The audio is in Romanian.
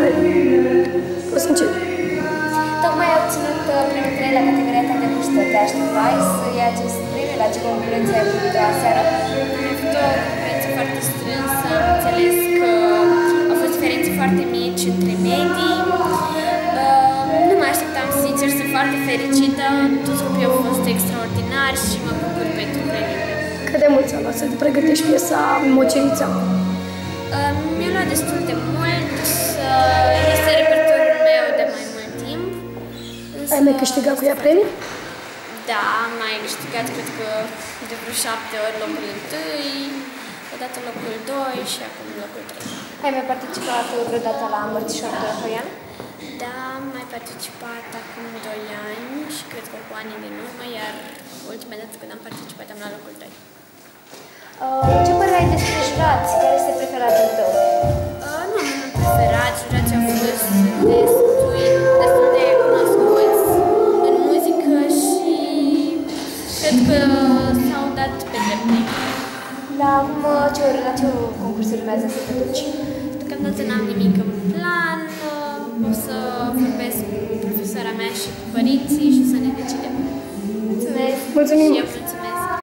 asta e. O sincer. Tocmai ai obținut uh, primul 3 la categoria ta de vârstă. Te așteptai să iei acest premiu? La ce concurență ai avut aseară? Am avut o concurență foarte strânsă, am înțeles că au fost diferențe foarte mici între medii. Uh, nu mă așteptam, sincer, sunt foarte fericită. Toți copiii au fost extraordinari și mă bucur pentru premiul meu. Cât de mult ți-a luat să te pregătești piesa Mocerița? Uh, Mi-a luat destul de mult, Ai mai câștigat cu ea premii? Da, am mai câștigat, cred că, de vreo șapte ori locul întâi, odată locul 2 și acum locul 3. Ai mai participat vreodată la Mărțișoara de la Hoian? Da, am mai participat acum 2 ani și cred că cu ani din urmă, iar ultima dată când am participat am luat locul 2. Uh, ce părere ai despre jurați? S-au dat pe drept. La acum ce, ori- la ce concurs urmează să te duci? Deocamdată n-am nimic în plan, uh, o să vorbesc cu profesoara mea și cu părinții și o să ne decidem. Mulțumesc! Mulțumim! Și eu